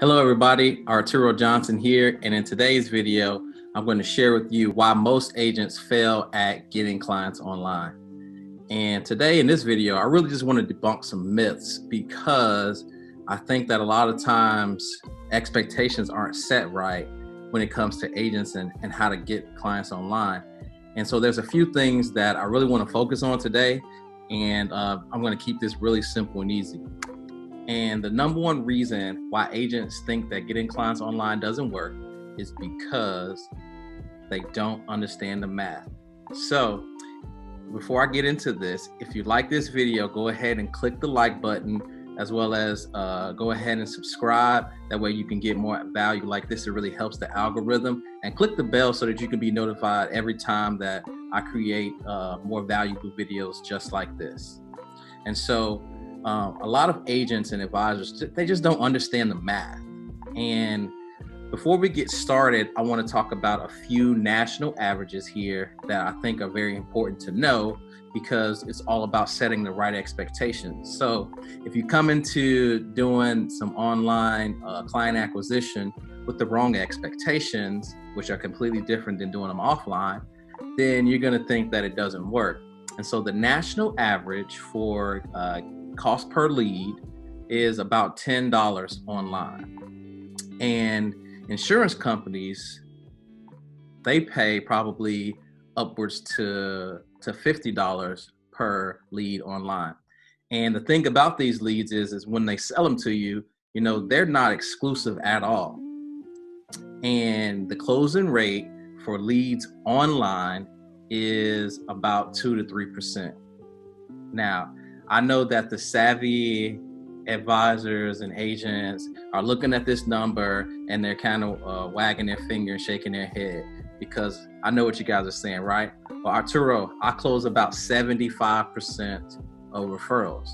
Hello everybody, Arturo Johnson here, and in today's video, I'm going to share with you why most agents fail at getting clients online. And today in this video, I really just want to debunk some myths because I think that a lot of times expectations aren't set right when it comes to agents and, and how to get clients online. And so there's a few things that I really want to focus on today, and uh, I'm going to keep this really simple and easy. And the number one reason why agents think that getting clients online doesn't work is because they don't understand the math. So, before I get into this, if you like this video, go ahead and click the like button as well as uh, go ahead and subscribe. That way you can get more value like this. It really helps the algorithm. And click the bell so that you can be notified every time that I create uh, more valuable videos just like this. And so um, a lot of agents and advisors they just don't understand the math. And before we get started i want to talk about a few national averages here that i think are very important to know because it's all about setting the right expectations. So if you come into doing some online uh, client acquisition with the wrong expectations which are completely different than doing them offline then you're going to think that it doesn't work. And so the national average for uh, cost per lead is about $10 online. And insurance companies, they pay probably upwards to, to $50 per lead online. And the thing about these leads is, is when they sell them to you, you know, they're not exclusive at all. And the closing rate for leads online is about two to three percent. Now, I know that the savvy advisors and agents are looking at this number and they're kind of uh, wagging their finger and shaking their head because I know what you guys are saying, right? Well, Arturo, I close about 75% of referrals.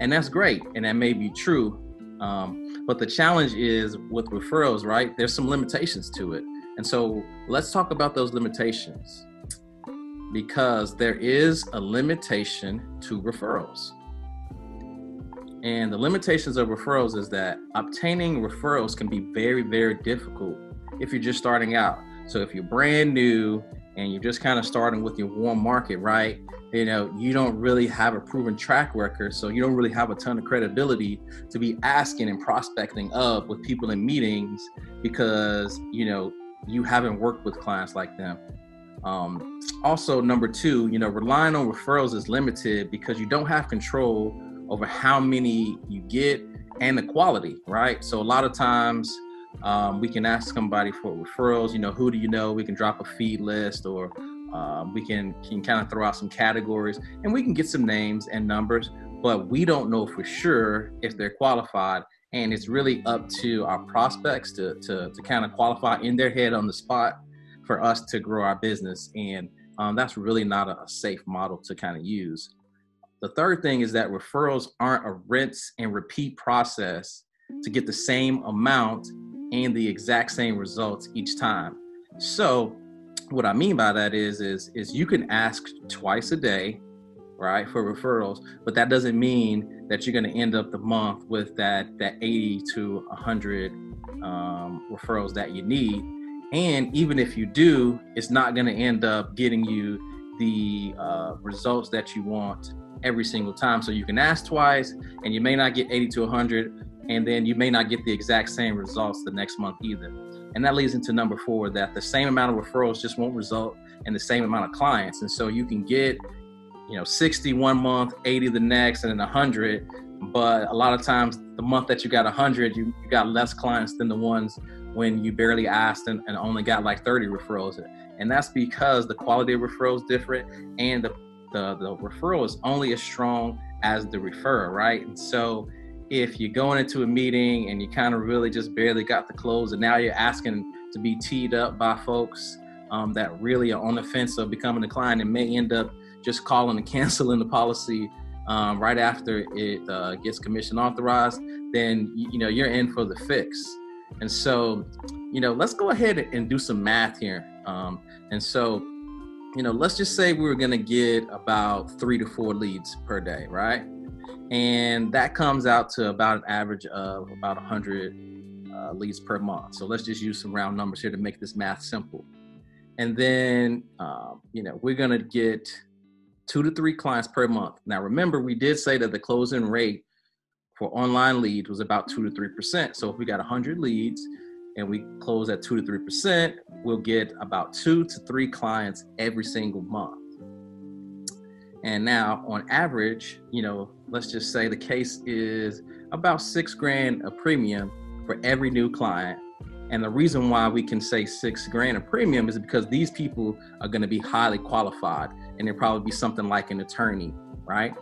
And that's great. And that may be true. Um, but the challenge is with referrals, right? There's some limitations to it. And so let's talk about those limitations because there is a limitation to referrals. And the limitations of referrals is that obtaining referrals can be very, very difficult if you're just starting out. So if you're brand new and you're just kind of starting with your warm market, right? You know, you don't really have a proven track record, so you don't really have a ton of credibility to be asking and prospecting of with people in meetings because you know you haven't worked with clients like them. Um, also, number two, you know, relying on referrals is limited because you don't have control over how many you get and the quality, right? So a lot of times um, we can ask somebody for referrals. You know, who do you know? We can drop a feed list or um, we can can kind of throw out some categories and we can get some names and numbers, but we don't know for sure if they're qualified. And it's really up to our prospects to to, to kind of qualify in their head on the spot for us to grow our business. And um, that's really not a safe model to kind of use. The third thing is that referrals aren't a rinse and repeat process to get the same amount and the exact same results each time. So what I mean by that is is is you can ask twice a day, right, for referrals, but that doesn't mean that you're going to end up the month with that that 80 to 100 um, referrals that you need. And even if you do, it's not going to end up getting you the uh, results that you want every single time. So you can ask twice and you may not get 80 to 100, and then you may not get the exact same results the next month either. And that leads into number four that the same amount of referrals just won't result in the same amount of clients. And so you can get, you know, 60 one month, 80 the next, and then 100. But a lot of times, the month that you got 100, you, you got less clients than the ones when you barely asked and, and only got like 30 referrals. And that's because the quality of referrals different and the the, the referral is only as strong as the referrer, right? And so if you're going into a meeting and you kind of really just barely got the close and now you're asking to be teed up by folks um, that really are on the fence of becoming a client and may end up just calling and canceling the policy um, right after it uh, gets commission authorized, then you know you're in for the fix. And so, you know, let's go ahead and do some math here. Um, and so, you know, let's just say we were going to get about three to four leads per day, right? And that comes out to about an average of about 100 uh, leads per month. So let's just use some round numbers here to make this math simple. And then, um, you know, we're going to get two to three clients per month. Now, remember, we did say that the closing rate for online leads was about two to 3%. So if we got 100 leads and we close at two to 3%, we'll get about two to three clients every single month. And now, on average, you know, let's just say the case is about six grand a premium for every new client. And the reason why we can say six grand a premium is because these people are going to be highly qualified and they'll probably be something like an attorney, right?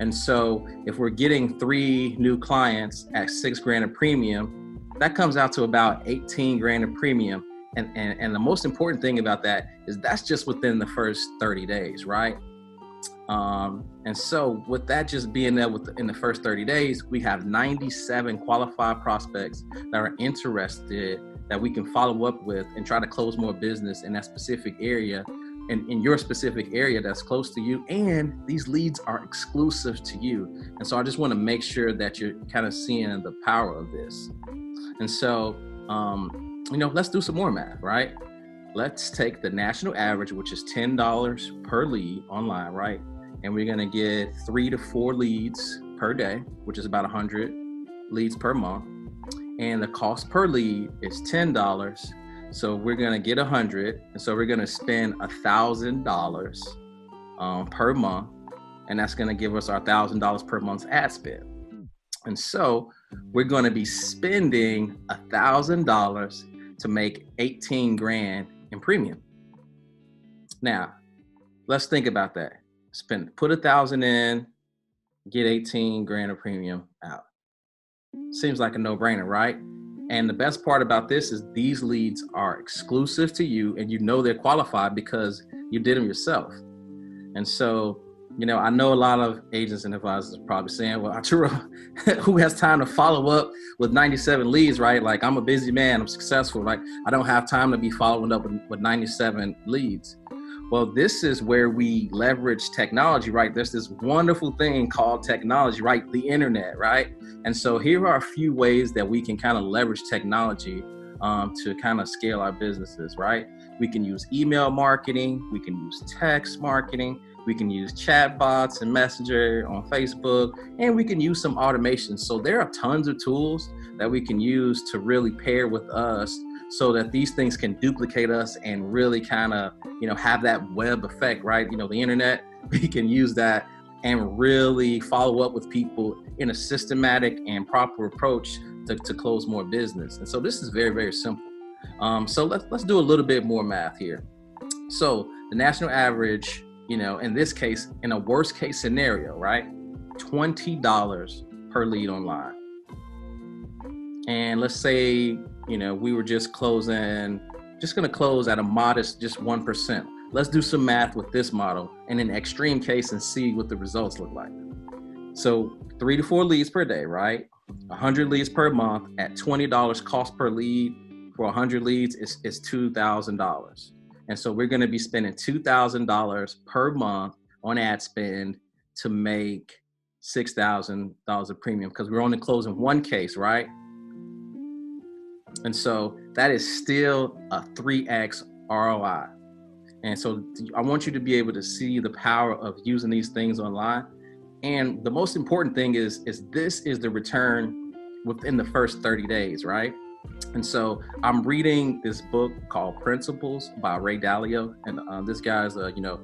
And so if we're getting three new clients at six grand a premium, that comes out to about 18 grand a premium. And, and, and the most important thing about that is that's just within the first 30 days, right? Um, and so, with that just being there with, in the first 30 days, we have 97 qualified prospects that are interested that we can follow up with and try to close more business in that specific area and in your specific area that's close to you. And these leads are exclusive to you. And so, I just want to make sure that you're kind of seeing the power of this. And so, um, you know, let's do some more math, right? Let's take the national average, which is $10 per lead online, right? and we're to get three to four leads per day, which is about 100 leads per month. And the cost per lead is $10. So we're to get 100. And so we're to spend $1,000 um, per month. And that's to give us our $1,000 per month's ad spend. And so we're going to be spending a $1,000 to make 18 grand in premium. Now, let's think about that spend put a thousand in, get 18 grand of premium out. Seems like a no-brainer, right? And the best part about this is these leads are exclusive to you and you know they're qualified because you did them yourself. And so, you know, I know a lot of agents and advisors are probably saying, well, Arturo, who has time to follow up with 97 leads, right? Like I'm a busy man, I'm successful. Like I don't have time to be following up with, with 97 leads. Well, this is where we leverage technology, right? There's this wonderful thing called technology, right? The internet, right? And so here are a few ways that we can kind of leverage technology um, to kind of scale our businesses, right? We can use email marketing, we can use text marketing, we can use chatbots and Messenger on Facebook, and we can use some automation. So there are tons of tools that we can use to really pair with us so that these things can duplicate us and really kind of you know have that web effect right? You know the internet we can use that and really follow up with people in a systematic and proper approach to, to close more business. And so this is very very simple. Um, so let's let's do a little bit more math here. So the national average you know in this case in a worst case scenario right $20 per lead online and let's say you know, we were just closing, just to close at a modest, just 1%. Let's do some math with this model in an extreme case and see what the results look like. So, three to four leads per day, right? 100 leads per month at $20 cost per lead for 100 leads is, is $2,000. And so, we're going to be spending $2,000 per month on ad spend to make $6,000 of premium because we're only closing one case, right? And so that is still a 3x ROI. And so I want you to be able to see the power of using these things online. And the most important thing is is this is the return within the first 30 days, right? And so I'm reading this book called Principles by Ray Dalio, and uh, this guy's a you know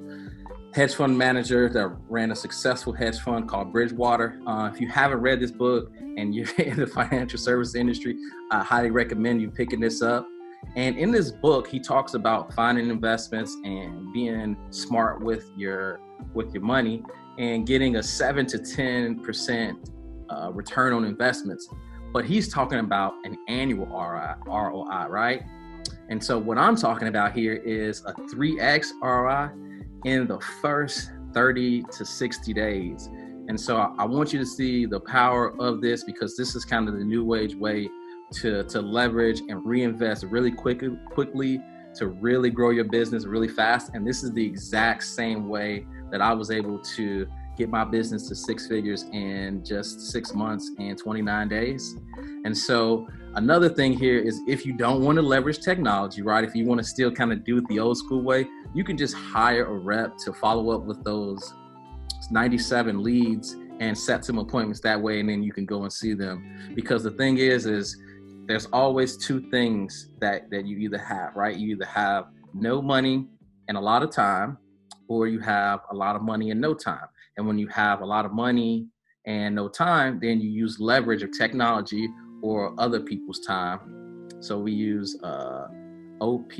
hedge fund manager that ran a successful hedge fund called Bridgewater. Uh, if you haven't read this book and you're in the financial service industry, I highly recommend you picking this up. And in this book, he talks about finding investments and being smart with your with your money and getting a seven to ten percent uh, return on investments. But he's talking about an annual ROI, right? And so what I'm talking about here is a 3x ROI in the first 30 to 60 days. And so I, want you to see the power of this because this is kind of the new wage way to, to leverage and reinvest really quickly, quickly to really grow your business really fast. And this is the exact same way that I was able to get my business to six figures in just six months and 29 days. And so Another thing here is if you don't want to leverage technology, right? If you want to still kind of do it the old school way, you can just hire a rep to follow up with those 97 leads and set some appointments that way and then you can go and see them because the thing is is there's always two things that that you either have right you either have no money and a lot of time or you have a lot of money and no time and when you have a lot of money and no time then you use leverage of technology or other people's time so we use uh, opt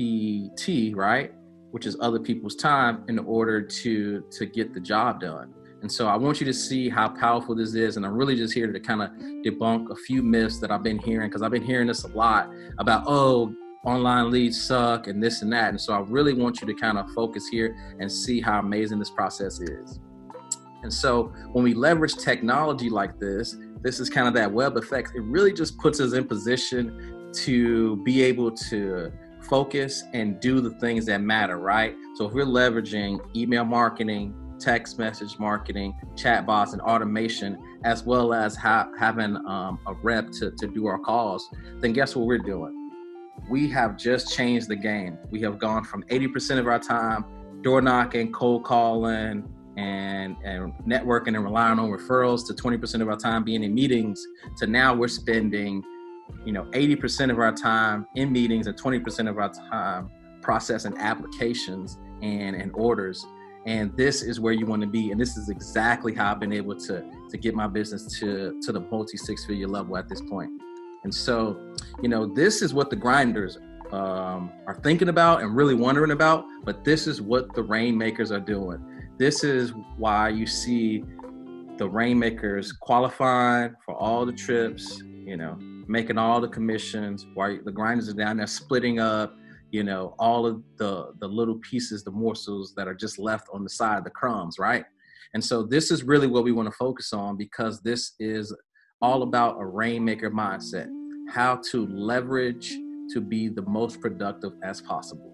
right which is other people's time in order to to get the job done and so I want you to see how powerful this is. And I'm really just here to kind of debunk a few myths that I've been hearing because I've been hearing this a lot about, oh, online leads suck and this and that. And so I really want you to kind of focus here and see how amazing this process is. And so when we leverage technology like this, this is kind of that web effect. It really just puts us in position to be able to focus and do the things that matter, right? So if we're leveraging email marketing, text message marketing, chatbots, and automation, as well as ha- having um, a rep to, to do our calls, then guess what we're doing? We have just changed the game. We have gone from 80% of our time door knocking, cold calling, and, and networking and relying on referrals to 20% of our time being in meetings to now we're spending you know 80% of our time in meetings and 20% of our time processing applications and, and orders. And this is where you want to be and this is exactly how i've been able to to get my business to to the multi six figure level at this point. And so you know this is what the grinders um, are thinking about and really wondering about but this is what the rainmakers are doing this is why you see the rainmakers qualifying for all the trips you know making all the commissions while the grinders are down there splitting up you know all of the the little pieces the morsels that are just left on the side the crumbs right? And so this is really what we want to focus on because this is all about a rainmaker mindset how to leverage to be the most productive as possible.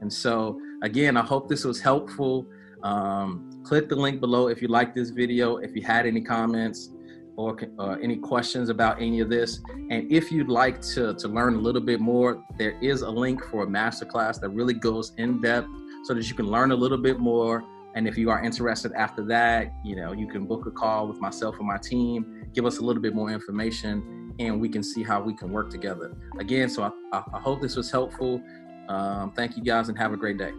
And so again i hope this was helpful um, click the link below if you like this video if you had any comments or uh, any questions about any of this. And if you'd like to, to learn a little bit more, there is a link for a masterclass that really goes in depth so that you can learn a little bit more. And if you are interested after that, you know, you can book a call with myself and my team, give us a little bit more information, and we can see how we can work together. Again, so I, I hope this was helpful. Um, thank you guys and have a great day.